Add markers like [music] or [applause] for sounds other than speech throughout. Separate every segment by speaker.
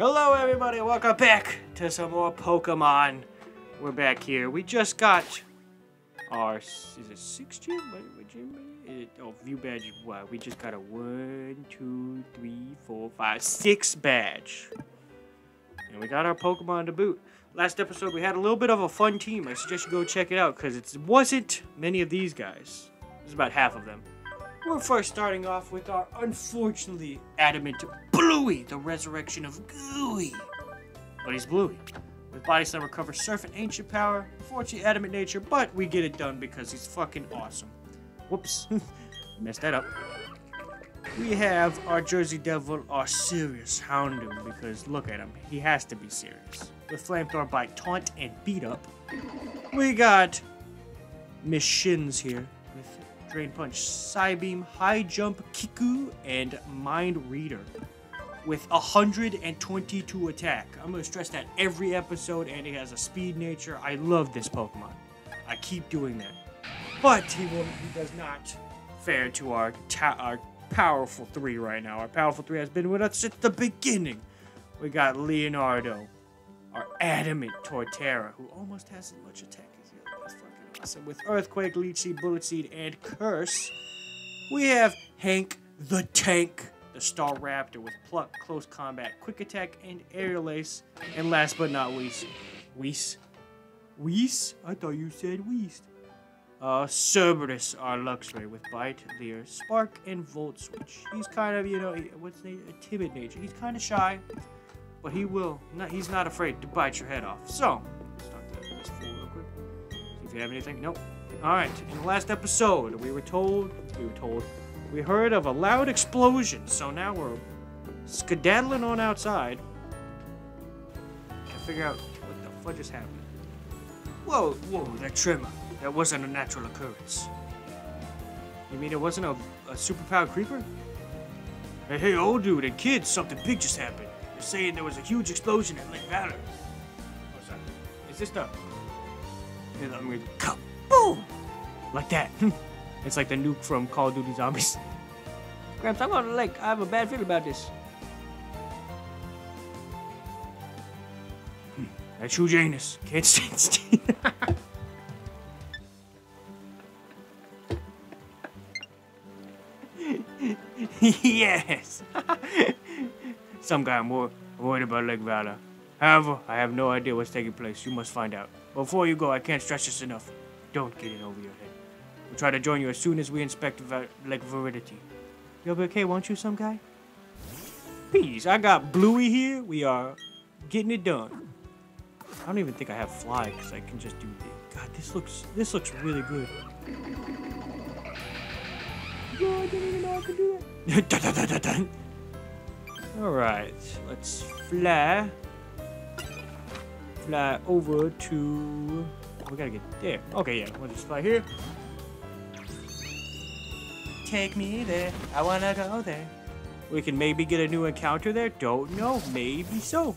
Speaker 1: Hello, everybody. Welcome back to some more Pokemon. We're back here. We just got our is it six gym? What, gym? It, oh, view badge. What? We just got a one, two, three, four, five, six badge, and we got our Pokemon to boot. Last episode, we had a little bit of a fun team. I suggest you go check it out because it wasn't many of these guys. It was about half of them. We're first starting off with our unfortunately adamant Bluey, the resurrection of Gooey. But he's Bluey. With body slam recover surf and ancient power, unfortunately adamant nature, but we get it done because he's fucking awesome. Whoops. [laughs] Messed that up. We have our Jersey Devil, our serious Houndoom, because look at him. He has to be serious. With Flamethrower Bite, Taunt, and Beat Up. We got Miss Shins here Drain Punch, Psybeam, High Jump, Kiku, and Mind Reader with 122 attack. I'm going to stress that every episode, and he has a speed nature. I love this Pokemon. I keep doing that. But he, will, he does not fare to our, our powerful three right now. Our powerful three has been with us since the beginning. We got Leonardo, our adamant Torterra, who almost has as much attack awesome. With Earthquake, Leech Seed, Bullet Seed, and Curse, we have Hank the Tank, the Staraptor with Pluck, Close Combat, Quick Attack, and Aerial Ace. And last but not least, Weiss. Weiss? I thought you said Weiss. Uh, Cerberus, our Luxray with Bite, Leer, Spark, and Volt Switch. He's kind of, you know, what's the a timid nature. He's kind of shy, but he will. Not, he's not afraid to bite your head off. So, if you have anything. Nope. All right. In the last episode, we were told. We were told. We heard of a loud explosion. So now we're skedaddling on outside to figure out what the fudge just happened. Whoa, whoa, that tremor. That wasn't a natural occurrence. You mean it wasn't a, a superpowered creeper? Hey, hey, old dude and kids, something big just happened. They're saying there was a huge explosion at Lake Valor. What's that? Is this the... I'm gonna... cut, boom, Like that. [laughs] it's like the nuke from Call of Duty Zombies. Gramps, I'm on the lake. I have a bad feeling about this. Hmm, That's you, Janus. Can't stand still. [laughs] yes. [laughs] Some guy more worried about Lake Valor. However, I have no idea what's taking place. You must find out. Before you go, I can't stress this enough. Don't get it over your head. We'll try to join you as soon as we inspect Va Lake Veridity. You'll be okay, won't you, some guy? Peace. I got Bluey here. We are getting it done. I don't even think I have Fly because I can just do this. God, this looks this looks really good. Oh, I didn't even know I could do [laughs] dun, All right, let's fly. Fly over to. We gotta get there. Okay, yeah, we'll just fly here. Take me there. I wanna go there. We can maybe get a new encounter there. Don't know. Maybe so.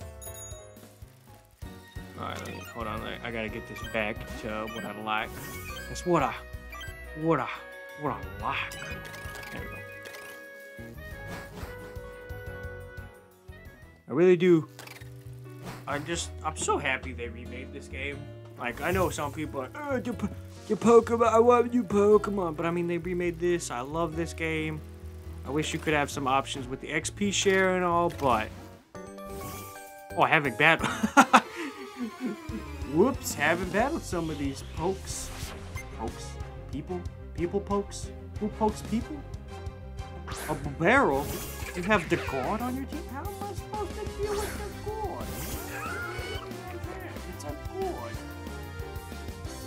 Speaker 1: All right, let me, hold on. I gotta get this back to what I like. That's what I, what I, what I like. There we go. I really do. I just, I'm so happy they remade this game. Like, I know some people are, oh, your, Pokemon, I want you Pokemon. But I mean, they remade this. I love this game. I wish you could have some options with the XP share and all, but... Oh, I haven't battled. [laughs] Whoops, haven't battled some of these pokes. Pokes? People? People pokes? Who pokes people? A barrel? You have the god on your team? How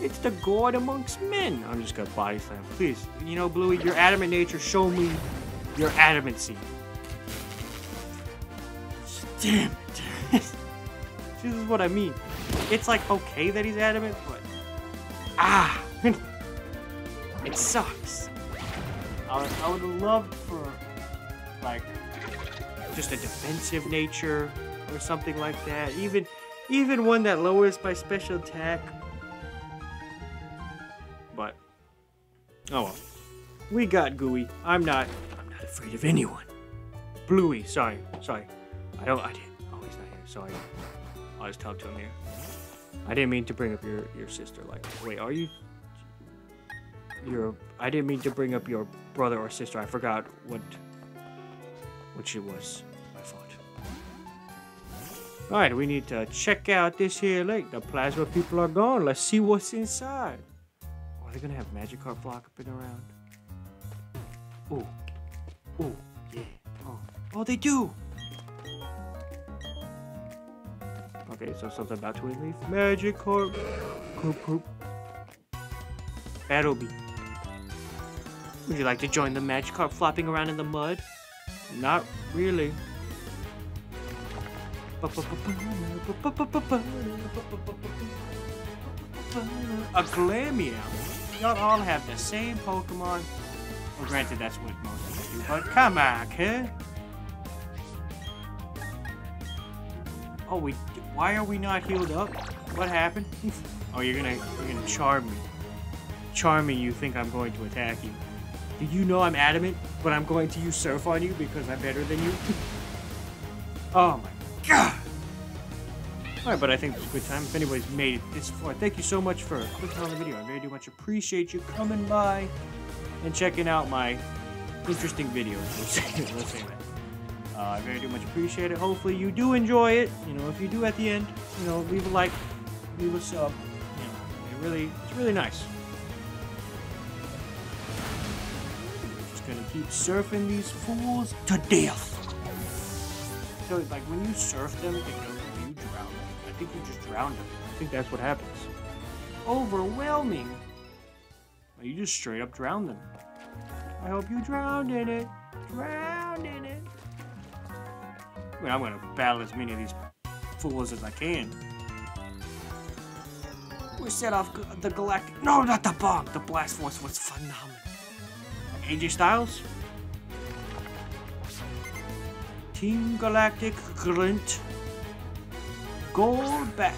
Speaker 1: It's the god amongst men. I'm just gonna body slam. Please, you know, Bluey, your adamant nature, show me your adamancy. Damn it. [laughs] this is what I mean. It's like okay that he's adamant, but ah, [laughs] it sucks. I would, I would loved for like just a defensive nature or something like that. Even even one that lowers my special attack. Oh well. We got Gooey. I'm not I'm not afraid of anyone. Bluey, sorry, sorry. I don't I didn't Oh he's not here, sorry. I'll just talk to him here. I didn't mean to bring up your, your sister. Like, wait, are you... Your... I didn't mean to bring up your brother or sister. I forgot what... What she was. My fault. Alright, we need to check out this here lake. The plasma people are gone. Let's see what's inside. They gonna have Magikarp flopping around? Oh, oh, Yeah. Oh. Oh, they do! Okay, so something about Twinleaf. Magikarp. Coop, coop. Battleby. Would you like to join the Magikarp flopping around in the mud? Not really. A Glameow. Y'all all have the same Pokemon. Well, granted, that's what most of us do, but come on, kid. Oh, we. Why are we not healed up? What happened? [laughs] oh, you're gonna you're gonna charm me. Charm me. You think I'm going to attack you? Do you know I'm adamant, but I'm going to use Surf on you because I'm better than you? [laughs] oh my! Alright, but I think it's a good time. If anybody's made it this far, thank you so much for clicking on the video. I very do much appreciate you coming by and checking out my interesting videos. [laughs] Let's say, that. Uh, I very do much appreciate it. Hopefully you do enjoy it. You know, if you do at the end, you know, leave a like, leave a sub. You know, it really, it's really nice. Just gonna keep surfing these fools to death. So, like, when you surf them, it goes, think you just drowned him. I think that's what happens. Overwhelming. You just straight up drowned them. I hope you drowned in it. Drowned in it. I mean, I'm gonna battle as many of these fools as I can. We set off the galactic. No, not the bomb. The blast force was phenomenal. AJ Styles. Team Galactic Glint. Golbat.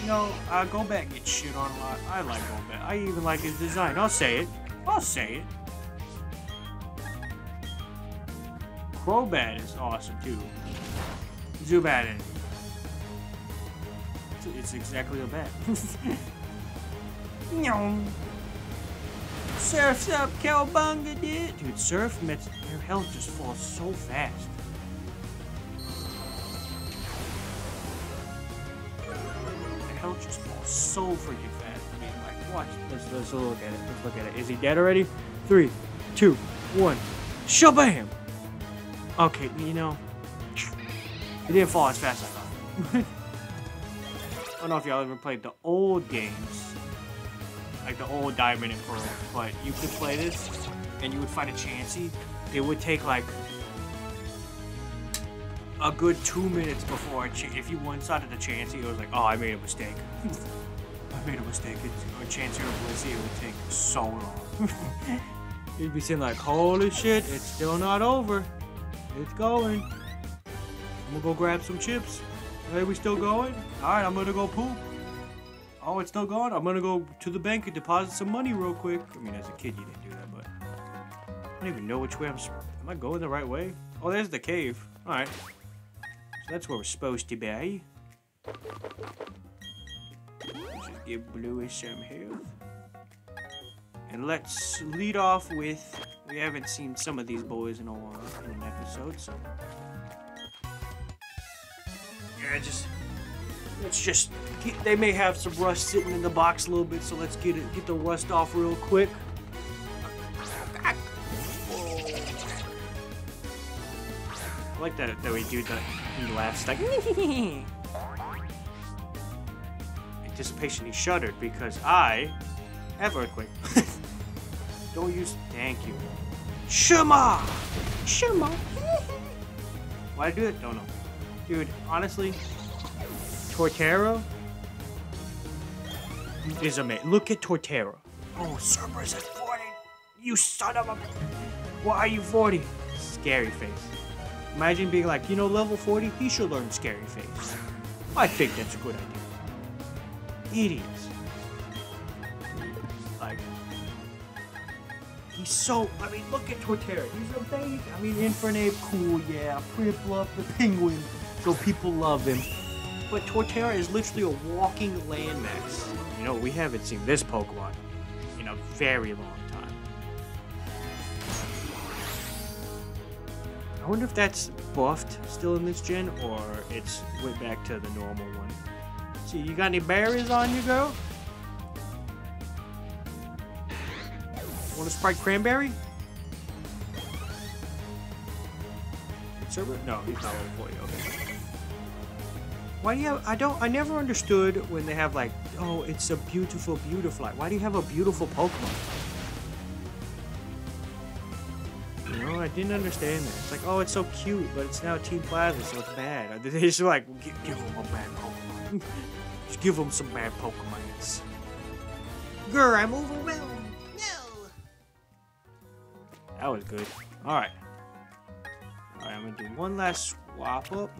Speaker 1: You know, uh, Golbat gets shit on a lot. I like Golbat. I even like his design. I'll say it. I'll say it. Crobat is awesome too. Zubat is. It's, exactly a bat. [laughs] Surf's up, Cowbunga dude. Dude, Surf, their health just falls so fast. So freaking fast. I mean, like, watch. Let's, let's look at it. Let's look at it. Is he dead already? Three, two, one. Shabam! Okay, you know, it didn't fall as fast as I thought. [laughs] I don't know if y'all ever played the old games, like the old Diamond and Pearl, but you could play this and you would fight a Chansey. It would take like a good two minutes before, if you one-sided the Chansey, it was like, oh, I made a mistake. [laughs] Made a mistake. A Chansey or Blissey, it would take so long. [laughs] You'd be saying like, holy shit, it's still not over. It's going. I'm gonna go grab some chips. Hey, we still going? Alright, I'm gonna go poop. Oh, it's still going? I'm gonna go to the bank and deposit some money real quick. I mean, as a kid, you didn't do that, but... I don't even know which way I'm... Am I going the right way? Oh, there's the cave. Alright. So that's where we're supposed to be. Just give Bluey some um, health. And let's lead off with we haven't seen some of these boys in a while in an episode, so yeah, just let's just get, they may have some rust sitting in the box a little bit, so let's get it get the rust off real quick. I like that that we do that he laughs like anticipation he shuddered because I have earthquake. [laughs] Don't use thank you. Shema! Shema! [laughs] Why I do it? Don't know. Dude, honestly, Torterra is amazing. Look at Torterra. Oh, Cerberus is 40. You son of a... Why are you 40? Scary face. Imagine being like, you know, level 40, he should learn Scary face. I think that's a good idea. Idiots. Like, he's so, I mean, look at Torterra. He's amazing. I mean, Infernape, cool, yeah. Prinplup, the penguin. so people love him. But Torterra is literally a walking landmass. You know, we haven't seen this Pokemon in a very long time. I wonder if that's buffed still in this gen, or it's went back to the normal one. You got any berries on you, girl? Want a Sprite Cranberry? Server? No, he's not level 40. Okay. Why do you have, I don't, I never understood when they have like, oh, it's a beautiful Beautifly. Why do you have a beautiful Pokemon? You know, I didn't understand that. It's like, oh, it's so cute, but it's now Team Plasma, so it's bad. [laughs] They just like, give, give a bad Pokemon. [laughs] give him some bad Pokemons. Grr, I'm overwhelmed. No. That was good. All right. All right, I'm gonna do one last swap up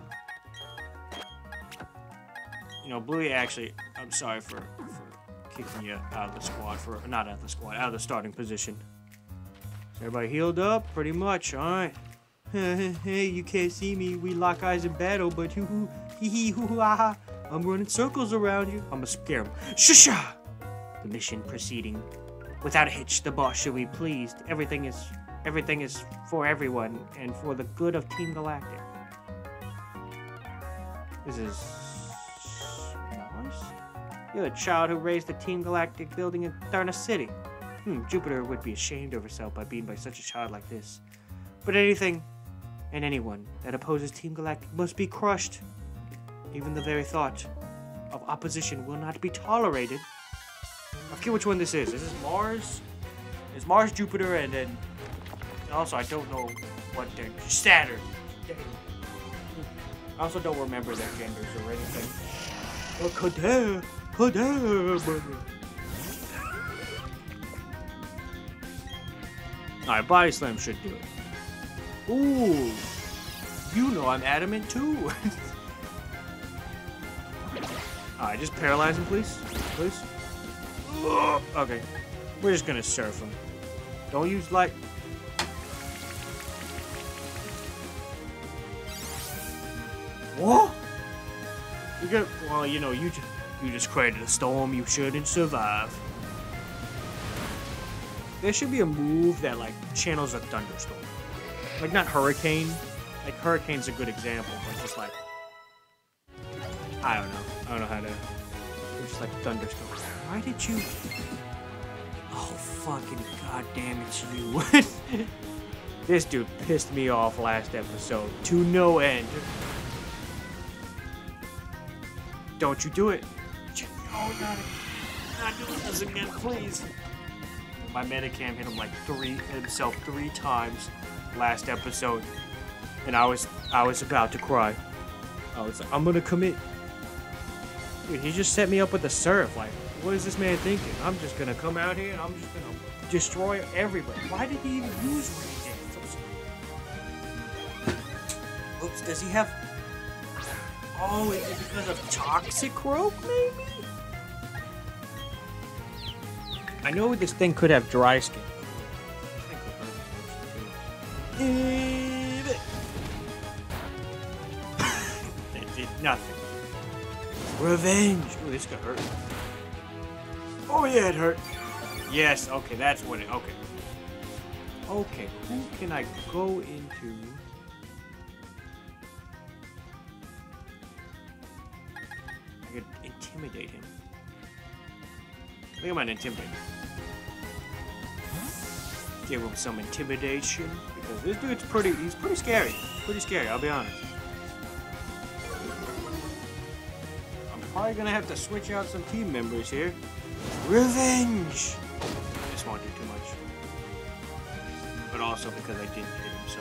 Speaker 1: you know, Bluey actually, I'm sorry for, for kicking you out of the squad, for not out of the squad, out of the starting position. everybody healed up? Pretty much, alright. [laughs] hey, you can't see me, we lock eyes in battle, but hoo [laughs] hoo, hee hee hoo ah I'm running circles around you. I'm gonna scare him. Shusha! The mission proceeding. Without a hitch, the boss should be pleased. Everything is everything is for everyone and for the good of Team Galactic. This is you're the child who raised the Team Galactic building in Darna City. Hmm, Jupiter would be ashamed of herself by being by such a child like this. But anything and anyone that opposes Team Galactic must be crushed. Even the very thought of opposition will not be tolerated. I forget which one this is. Is this Mars? Is Mars, Jupiter, and then... Also, I don't know what they're... Saturn. I also don't remember their genders or anything. Oh, or could they? Alright, Body Slam should do it. Ooh! You know I'm adamant too! [laughs] Alright, just paralyze him, please. Please. Okay. We're just gonna surf him. Don't use light. What? You get well, you know, you just you just created a storm you shouldn't survive. There should be a move that, like, channels a thunderstorm. Like, not hurricane. Like, hurricane's a good example, but just like... I don't know. I don't know how to... Just like thunderstorm. Why did you... Oh, fucking goddamn it's you. [laughs] this dude pissed me off last episode. To no end. Don't you do it. Oh god. Not doing this again, please. My Medicham hit him like three himself three times last episode. And I was I was about to cry. I was like, I'm gonna commit. Dude, he just set me up with the surf. Like, what is this man thinking? I'm just gonna come out here and I'm just gonna destroy everybody. Why did he even use rain dance? Oops, does he have Oh, is it because of Toxicroak, maybe? I know this thing could have dry skin. [laughs] it did nothing. Revenge! Oh, this could hurt. Oh yeah, it hurt. Yes, okay, that's what it, okay. Okay, who can I go into? I could intimidate him. I think I'm gonna intimidate. Give him some intimidation because this dude's pretty. He's pretty scary. Pretty scary. I'll be honest. Probably gonna have to switch out some team members here. Revenge. This won't do too much, but also because I didn't hit him. So,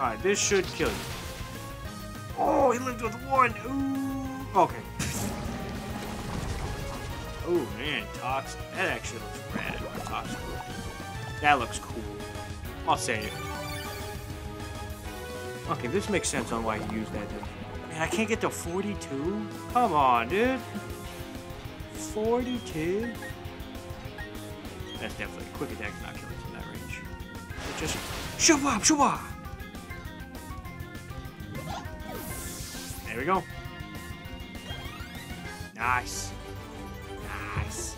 Speaker 1: all right, this should kill you. Oh, he lived with one. Ooh. Okay. Oh man, Tox. That actually looks rad. Tox. That looks cool. I'll say it. Okay, this makes sense on why he used that. Man, I can't get to 42? Come on, dude. 42? That's definitely a quick attack not killing from that range. It just shubba shubba. There we go. Nice. Nice.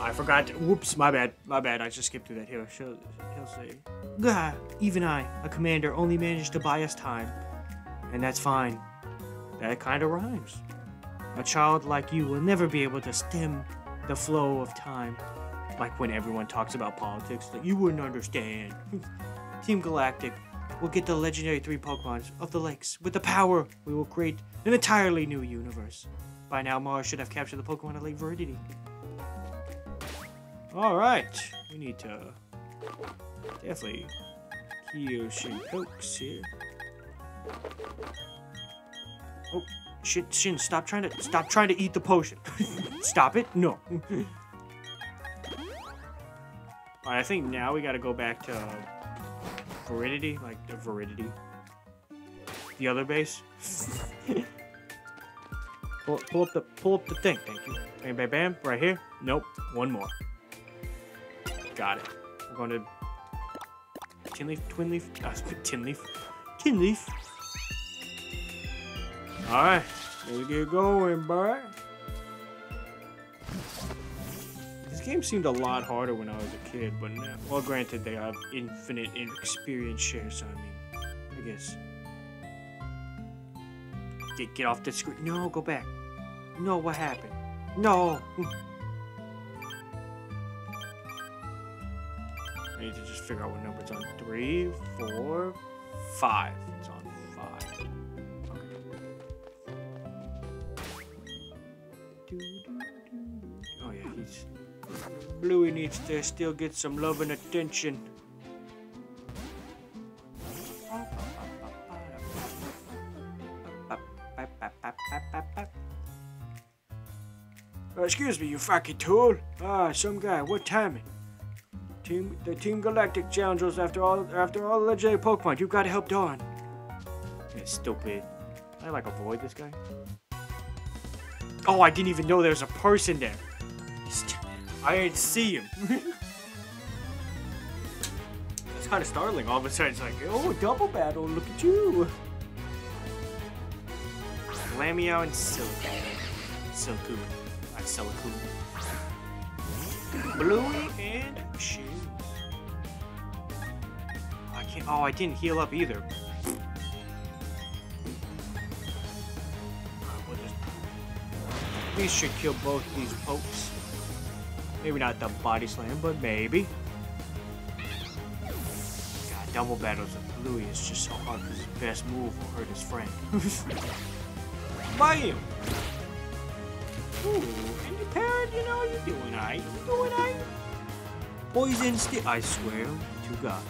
Speaker 1: I forgot. To, whoops, my bad. My bad. I just skipped through that. Here, he'll, he'll say, Gah, even I, a commander, only managed to buy us time. And that's fine. That kind of rhymes. A child like you will never be able to stem the flow of time. Like when everyone talks about politics, that you wouldn't understand. Team Galactic will get the legendary three Pokemon of the lakes. With the power, we will create an entirely new universe. By now, Mars should have captured the Pokemon of Lake Viridity. Alright, we need to definitely Kyoshin Pokes here. Oh, shit, Shin, stop trying to, stop trying to eat the potion. [laughs] stop it? No. [laughs] Alright, I think now we gotta go back to Viridity, like the Viridity. The other base. [laughs] pull, pull up the pull up the thing, thank you. Bam bam bam, right here. Nope, one more. Got it. We're going to tin leaf, twin leaf, uh, tin leaf, leaf. All right, let's get going, boy. This game seemed a lot harder when I was a kid, but now, well, granted, they have infinite experience share, so I mean, I guess. Get, get off the screen. No, go back. No, what happened? No. [laughs] I need to just figure out what number it's on. Three, four, five. It's on five. Oh yeah, he's Bluey needs to still get some love and attention. Uh, excuse me, you fucking tool. Ah, some guy. What timing? Team, the Team Galactic challenges after all after all the legendary Pokemon. You gotta help Dawn. Yeah, stupid. I like avoid this guy. Oh, I didn't even know there was a person there. I didn't see him. [laughs] It's kind of startling. All of a sudden, it's like, oh, double battle. Look at you. Glameow and. Silcoon. Not Silicone. Bluey can't. Oh, I didn't heal up either. We should kill both these pokes. Maybe not the body slam, but maybe. God, double battles with Bluey is just so hard because his best move will hurt his friend. [laughs] Bam! Ooh, and parent, you know, you doing I, you doing I. Poison stick, I swear to God.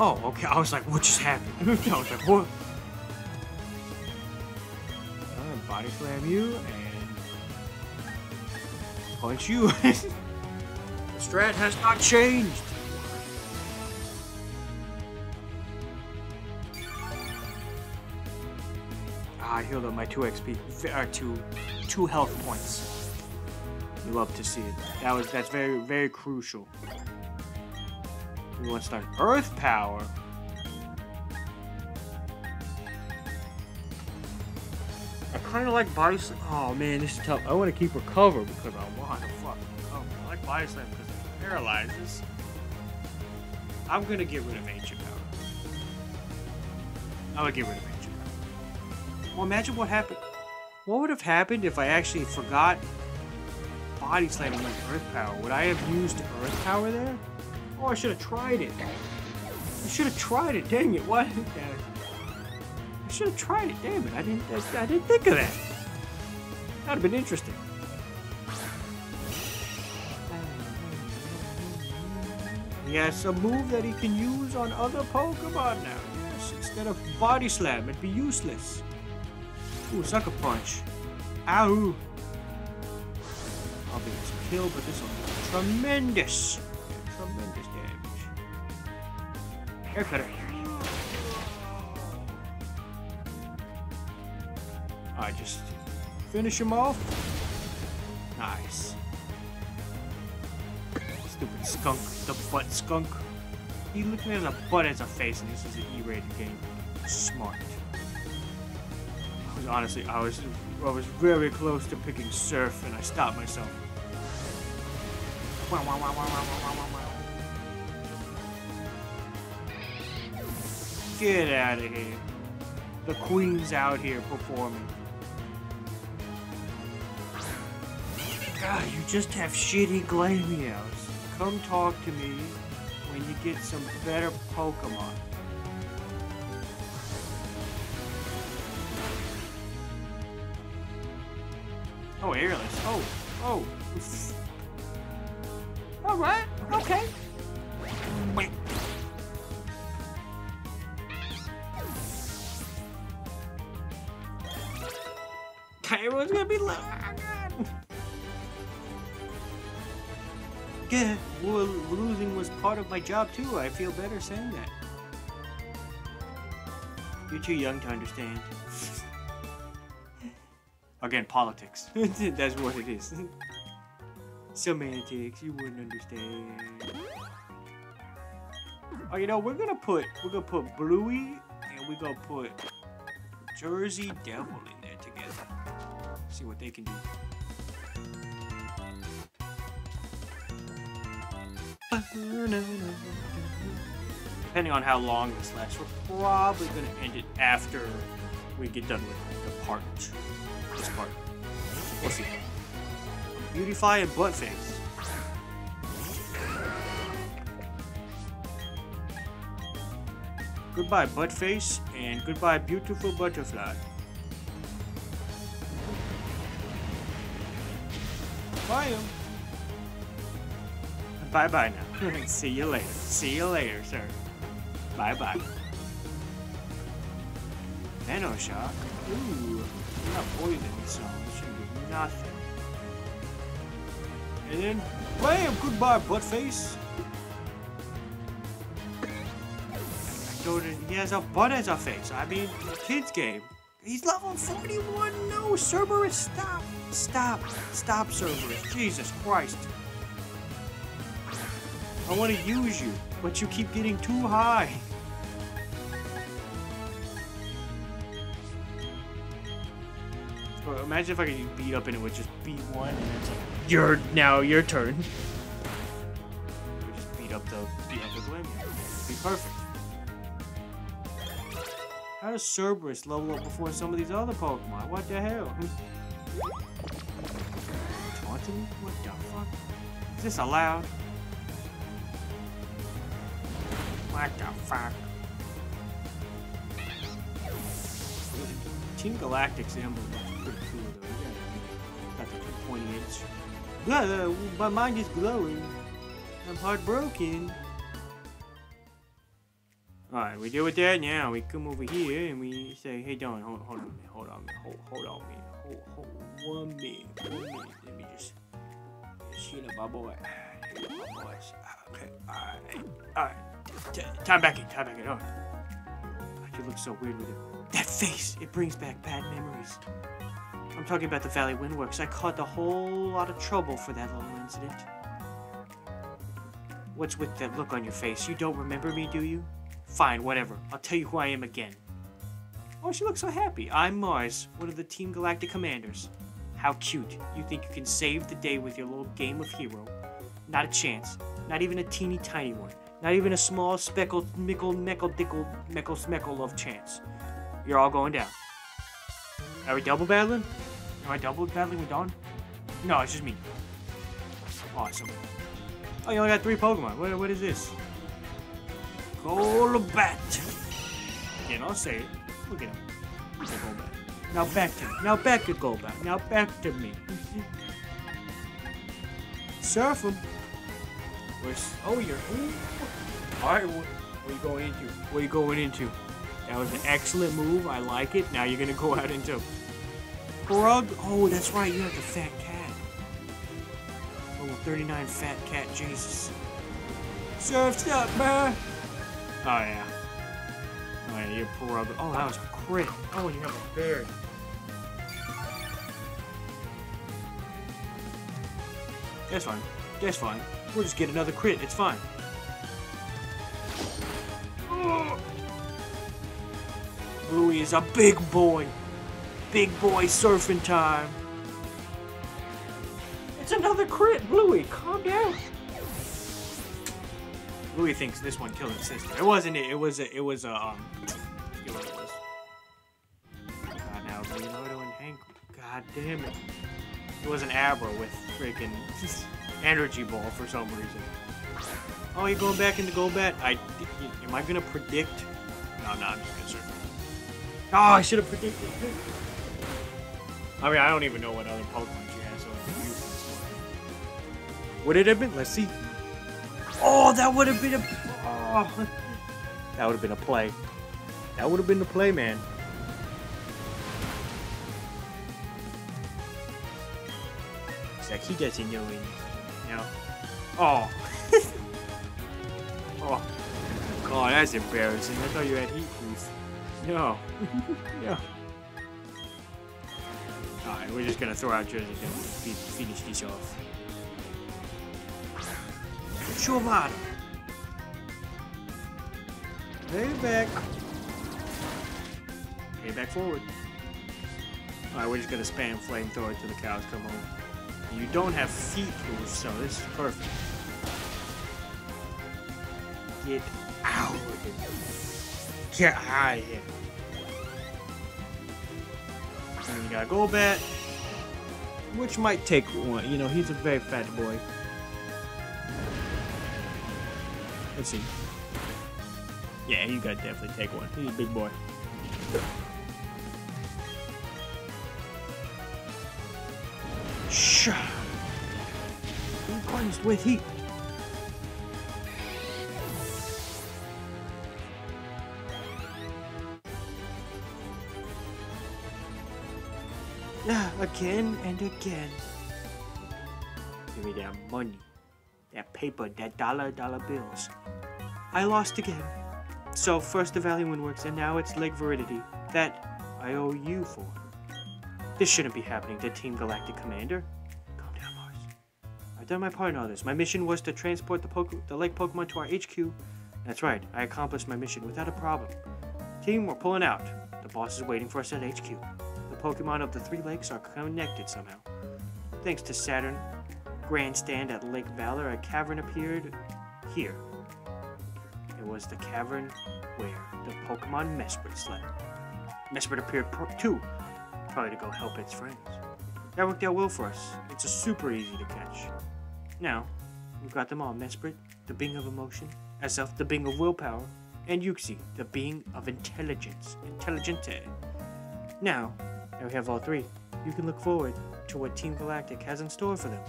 Speaker 1: Oh, okay. I was like, what just happened? [laughs] I was like, what? Uh, body slam you and punch you. [laughs] the strat has not changed. Ah, I healed up my 2 XP, or 2, 2 health points. You love to see it. That was, that's very, very crucial. We want to start Earth Power. I kind of like Body Slam. Oh man, this is tough. I want to keep Recover because I want to fuck. I like Body Slam because it paralyzes. I'm gonna get rid of Ancient Power. I'm gonna get rid of Ancient Power. Well, imagine what happened. What would have happened if I actually forgot Body Slam and Earth Power? Would I have used Earth Power there? Oh, I should have tried it. I should have tried it. Dang it! What? I should have tried it. Damn it! I didn't. I, I didn't think of that. That'd have been interesting. Has a move that he can use on other Pokemon now. Yes, instead of Body Slam, it'd be useless. Ooh, Sucker Punch. Ow! I'll be able to kill, but this will be. Tremendous I just finish him off. Nice. Stupid skunk, the butt skunk. He looked at a butt as a face, and this is an E-rated game. Smart. I was honestly, I was, I was very close to picking Surf, and I stopped myself. Get out of here. The queen's out here performing. God, you just have shitty Glameows. Come talk to me when you get some better Pokemon. Oh, airless. Oh, oh. Everyone's gonna be left. [laughs] Yeah, well, losing was part of my job too. I feel better saying that. You're too young to understand. [laughs] Again, politics. [laughs] That's what it is. Semantics, you wouldn't understand. Oh, you know, we're gonna put we're gonna put Bluey and we're gonna put Jersey Devil in. See what they can do. Depending on how long this lasts, we're probably going to end it after we get done with the part. This part. We'll see. Beautifly and Buttface. Goodbye, Buttface, and goodbye, beautiful butterfly. Bye. Bye bye now. [laughs] See you later. See you later, sir. Bye bye. Venoshock? Ooh, you're not poison, so it should do nothing. And then, bam! Goodbye, buttface! So he has a butt as a face. I mean, kid's game. He's level 41. No, Cerberus, stop. Stop. Stop, Cerberus. Jesus Christ. I want to use you, but you keep getting too high. Well, imagine if I could beat up and it would just beat one and it's like, your now your turn. just beat up the beat up the Glameow. Be perfect. How does Cerberus level up before some of these other Pokemon? What the hell? [laughs] Taunting? What the fuck? Is this allowed? What the fuck? Team Galactic's emblem looks pretty cool though. Got the two pointy ends. Uh, my mind is glowing. I'm heartbroken. Alright, we deal with that now. We come over here and we say, hey Dawn, hold, hold on minute, hold on minute, hold, hold on minute, hold, hold, one minute, one minute. Let me just, you know, my boy. [sighs] My boys. Okay, alright, alright. Time back in, time back in. Oh. You look so weird with it. That face! It brings back bad memories. I'm talking about the Valley Windworks. I caused a whole lot of trouble for that little incident. What's with that look on your face? You don't remember me, do you? Fine, whatever. I'll tell you who I am again. Oh, she looks so happy. I'm Mars, one of the Team Galactic commanders. How cute. You think you can save the day with your little game of hero? Not a chance. Not even a teeny tiny one. Not even a small speckled mickle meckle dickle meckle smeckle of chance. You're all going down. Are we double battling? Am I double battling with Dawn? No, it's just me. Awesome. Oh, you only got three Pokemon. What, what is this? Golbat. Again, I'll say it. Look at him. Look at Golbat. Now back to me. Now back to Golbat. Now back to me. Surf him. Oh, you're... Ooh. Alright, what, what are you going into? What are you going into? That was an excellent move. I like it. Now you're going to go out into... Brug. Oh, that's right. You have the fat cat. Level 39 fat cat. Jesus. Surf's up, man. Oh yeah. Oh, yeah, you probably. Oh, that was crit. Oh, you have a bear. That's fine. That's fine. We'll just get another crit. It's fine. Bluey Rui is a big boy. Big boy surfing time. It's another crit, Bluey. Calm down. Bluey thinks this one killed his sister. It wasn't it. It was a. It was a. Um. it was. God, now Leonardo and Hank. God damn it. It was an Abra with freaking energy ball for some reason. Oh, you're going back into Golbat? I. Am I gonna predict? No, no, I'm just gonna. Oh, I should have predicted. I mean, I don't even know what other Pokemon she has, so I can use this. Would it have been? Let's see. Oh, that would have been a. Oh, that would have been a play. That would have been the play, man. It's like he doesn't know anything. No. Oh. [laughs] oh. Oh, that's embarrassing. I thought you had heat proof. No. [laughs] no. Alright, we're just gonna throw out Jersey and finish this off. Sure, man. Hey, back. Hey, back forward. Alright, we're just gonna spam flamethrower till the cows come home. You don't have feet proof, so this is perfect. Get out of here. Get out of here. And we got Golbat, which might take one. You know, he's a very fat boy. Let's see. Yeah, you gotta definitely take one. He's a big boy. Shh. Punched with heat. Ah, again and again. Give me that money. That paper, that dollar, dollar bills. I lost again. So first the Valley Windworks, and now it's Lake Viridity. That I owe you for. This shouldn't be happening to Team Galactic Commander. Calm down, Mars. I've done my part in all this. My mission was to transport the, Poke the Lake Pokemon to our HQ. That's right, I accomplished my mission without a problem. Team, we're pulling out. The boss is waiting for us at HQ. The Pokemon of the three lakes are connected somehow. Thanks to Saturn, grandstand at Lake Valor, a cavern appeared here. It was the cavern where the Pokemon Mesprit slept. Mesprit appeared too, probably to go help its friends. That worked out well for us. It's a super easy to catch. Now, we've got them all. Mesprit, the being of emotion, Azelf, the being of willpower, and Uxie, the being of intelligence. Intelligente. Now, that we have all three, you can look forward to what Team Galactic has in store for them.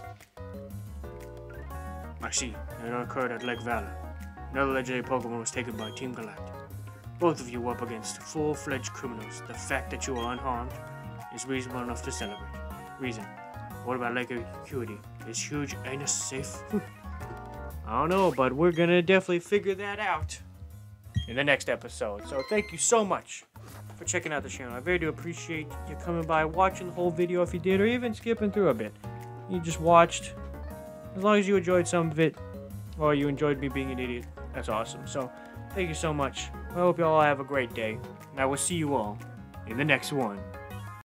Speaker 1: I. It occurred at Lake Valor. Another legendary Pokemon was taken by Team Galactic. Both of you were up against full-fledged criminals. The fact that you are unharmed is reasonable enough to celebrate. Reason. What about Lake Acuity? Is huge anus safe? [laughs] I don't know, but we're gonna definitely figure that out in the next episode. So thank you so much for checking out the channel. I very do appreciate you coming by, watching the whole video if you did, or even skipping through a bit. You just watched. As long as you enjoyed some of it, or you enjoyed me being an idiot, that's awesome. So thank you so much. I hope you all have a great day, and I will see you all in the next one.